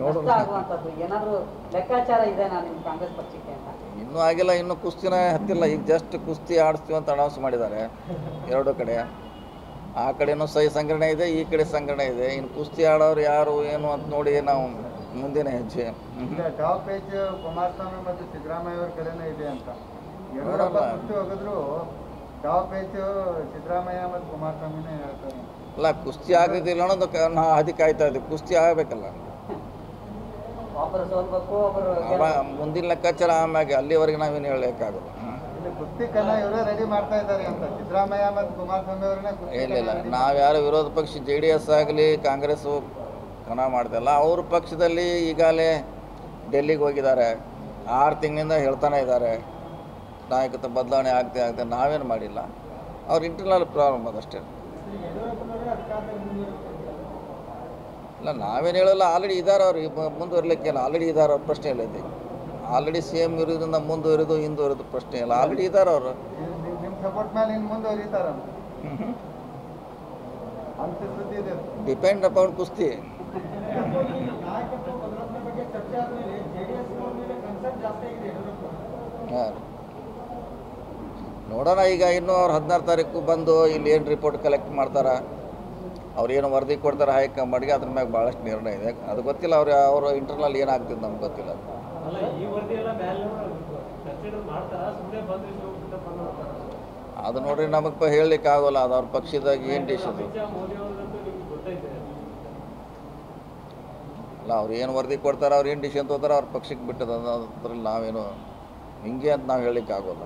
ನೋಡೋಣ. ಏನಾದರೂ ಲೆಕ್ಕಾಚಾರ ಇದೆನಾ ನಿಮ್ಮ ಕಾಂಗ್ರೆಸ್ ಪಕ್ಷಕ್ಕೆ ಅಂತ. ಇನ್ನೂ ಆಗಿಲ್ಲ ಇನ್ನೂ ಕುಸ್ತಿನೇ ಹತ್ತಿಲ್ಲ. ಈಗ ಜಸ್ಟ್ ಕುಸ್ತಿ ಆಡಿಸ್ತೀವಿ ಅಂತ ಅನೌನ್ಸ್ ಮಾಡಿದ್ದಾರೆ. ಎರಡು ಕಡೆ. ಆ ಕಡೆನೂ ಸಹಿ ಸಂಘಟನೆ ಇದೆ ಈ ಕಡೆ ಸಂಘಟನೆ ಇದೆ. ಇನ್ನು ಕುಸ್ತಿ ಆಡೋರು ಯಾರು ಏನು ಅಂತ ನೋಡಿ ನಾವು ಮುಂದಿನ ಹೆಜ್ಜೆ. ಕುಮಾರಸ್ವಾಮಿ ಮತ್ತು ಸಿದ್ದರಾಮಯ್ಯ ಅವ್ರ ಕಡೆನೇ ಇದೆ ಅಂತ. ಹೋಗಿದ್ರು ಸಿದ್ದರಾಮಯ್ಯ ಮತ್ತು ಕುಮಾರಸ್ವಾಮಿನೇ ಹೇಳ್ತಾರೆ ಅಲ್ಲ ಕುಸ್ತಿ ಆಗದಿಲ್ಲ ಅನ್ನೋದು ಅದಕ್ಕೆ ಕಾಯ್ತಾ ಇದೆ ಕುಸ್ತಿ ಆಗಬೇಕಲ್ಲ. ಮುಂದಿನ ಲೆಕ್ಕಾಚಾರ ಆಮ್ಯಾಗೆ ಅಲ್ಲಿವರೆಗೆ ನಾವೇನು ಹೇಳಲಿಕ್ಕಾಗಲ್ಲ. ಇಲ್ಲಿ ಕುಸ್ತಿ ಇವರೇ ರೆಡಿ ಮಾಡ್ತಾ ಇದ್ದಾರೆ ಅಂತ. ಸಿದ್ದರಾಮಯ್ಯ ಮತ್ತು ಕುಮಾರಸ್ವಾಮಿ ಅವ್ರನ್ನೇ ಇಲ್ಲ ನಾವ್ಯಾರು ವಿರೋಧ ಪಕ್ಷ ಜೆ ಡಿ ಎಸ್ ಆಗಲಿ ಕಾಂಗ್ರೆಸ್ಸು ಕಣ ಮಾಡ್ತಿಲ್ಲ ಅವ್ರ ಪಕ್ಷದಲ್ಲಿ ಈಗಾಗಲೇ ಡೆಲ್ಲಿಗೆ ಹೋಗಿದ್ದಾರೆ. ಆರು ತಿಂಗಳಿಂದ ಹೇಳ್ತಾನೆ ಇದ್ದಾರೆ. ನಾಯಕತ್ವ ಬದಲಾವಣೆ ಆಗ್ತಾ ಆಗ್ತಾ ನಾವೇನು ಮಾಡಿಲ್ಲ. ಅವ್ರ ಇಂಟರ್ನಲ್ ಪ್ರಾಬ್ಲಮ್ ಅದಷ್ಟೇ. ಇಲ್ಲ ನಾವೇನು ಹೇಳಲ್ಲ ಆಲ್ರೆಡಿ ಇದ್ದಾರೆ ಅವ್ರು ಮುಂದುವರ್ಲಿಕ್ಕಿಲ್ಲ ಆಲ್ರೆಡಿ ಇದ್ದಾರೆ ಅವ್ರ ಪ್ರಶ್ನೆ ಇಲ್ಲ ಇದೆ ಆಲ್ರೆಡಿ ಸಿ ಎಂ ಇರೋದ್ರಿಂದ ಮುಂದುವರಿದು ಹಿಂದುವರಿದು ಪ್ರಶ್ನೆ ಇಲ್ಲ. ಆಲ್ರೆಡಿ ಇದ್ದಾರೆ ಅವರು. ಡಿಪೆಂಡ್ ಅಪೌಂಡ್ ಕುಸ್ತಿ. ನೋಡೋಣ ಈಗ ಇನ್ನೂ ಅವ್ರು ಹದಿನಾರು ತಾರೀಕು ಬಂದು ಇಲ್ಲಿ ಏನು ರಿಪೋರ್ಟ್ ಕಲೆಕ್ಟ್ ಮಾಡ್ತಾರೆ? ಅವ್ರು ಏನು ವರದಿ ಕೊಡ್ತಾರೆ ಹೈಕಮಾಂಡ್ಗೆ ಅದ್ರ ಮ್ಯಾಗ ಭಾಳಷ್ಟು ನಿರ್ಣಯ ಇದೆ. ಅದು ಗೊತ್ತಿಲ್ಲ ಅವ್ರು ಅವರು ಇಂಟರ್ನಲ್ ಏನಾಗ್ತಿದೆ ನಮ್ಗೆ ಗೊತ್ತಿಲ್ಲ. ಅದು ನೋಡ್ರಿ ನಮಗೆ ಹೇಳಲಿಕ್ಕೆ ಆಗೋಲ್ಲ ಅದು ಅವ್ರ ಪಕ್ಷದಾಗ ಏನು ಡಿಸಿಷನ್ ಅಲ್ಲ ಅವ್ರು ಏನು ವರದಿ ಕೊಡ್ತಾರೆ ಅವ್ರು ಏನು ಡಿಸಿಷನ್ ತೊಗೋತಾರೆ ಅವ್ರ ಪಕ್ಷಕ್ಕೆ ಬಿಟ್ಟದ ಅದ್ರಲ್ಲಿ ನಾವೇನು ಹಿಂಗೆ ಅಂತ ನಾವು ಹೇಳಲಿಕ್ಕೆ ಆಗೋಲ್ಲ